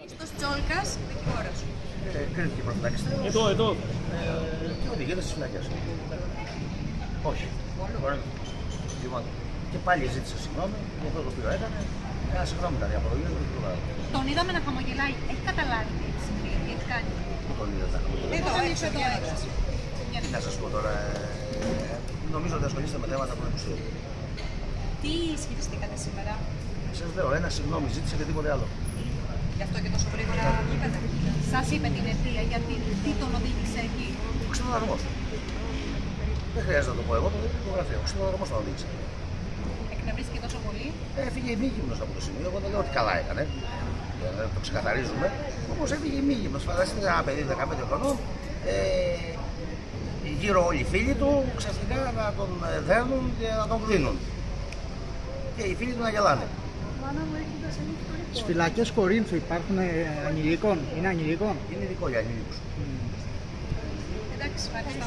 Χρήστος Τσόλκας, δικηγόρος. Ε, κρίθηκε προφυλακιστή. Εδώ, εδώ. Ε, και οδηγείται στι φυλακές. Όχι. Λοιπόν, και πάλι ζήτησε συγγνώμη για αυτό το οποίο έκανε. Ένα συγγνώμη ήταν η απολογία του δεν το Τον είδαμε να χαμογελάει. Έχει καταλάβει τι έχει συμβεί, τι έχει κάνει. τον είδα να χαμογελάει. Εδώ, έξω, εδώ, έξω. Τι να σας πω τώρα. Ε, νομίζω ότι ασχολείστε με θέματα που είναι τους Θεού. Τι ισχυριστήκατε σήμερα, Σας λέω, ένα συγγνώμη ζήτησε και τίποτε άλλο. Γι' αυτό και τόσο γρήγορα βγήκατε. Σας είπε την αιτία, γιατί τι τον οδήγησε εκεί. Ο ξενοδαρμό. Δεν χρειάζεται να το πω εγώ, το δείχνει το γραφείο. Ο ξενοδαρμό τον οδήγησε. Εκνευρίστηκε τόσο πολύ. Έφυγε η μήγυμνο από το σημείο. Εγώ δεν λέω ότι καλά έκανε. Για να το ξεκαθαρίζουμε. Όμως έφυγε η μήγυμνο. Φανταστείτε ένα παιδί 15 χρονών. Ε, γύρω όλοι οι φίλοι του ξαφνικά να τον ε, δένουν και να τον κλείνουν. Και οι φίλοι του να γελάνε. Στις φυλακές Κορίνθου υπάρχουν ε, ανηλίκων, είναι ανηλίκων. Είναι ειδικό για ανήλικους. Εντάξει, ευχαριστώ.